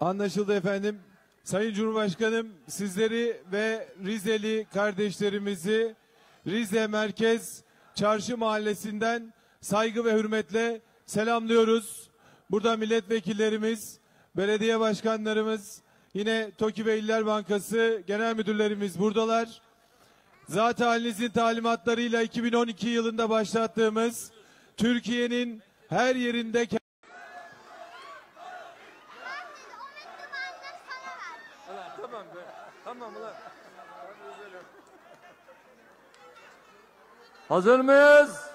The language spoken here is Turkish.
Anlaşıldı efendim. Sayın Cumhurbaşkanım sizleri ve Rizeli kardeşlerimizi Rize Merkez Çarşı Mahallesi'nden saygı ve hürmetle selamlıyoruz. Burada milletvekillerimiz, belediye başkanlarımız, yine TOKİ ve İller Bankası genel müdürlerimiz buradalar. Zat halinizin talimatlarıyla 2012 yılında başlattığımız Türkiye'nin her yerinde Tamam be. Tamam ulan. Hazır mıyız?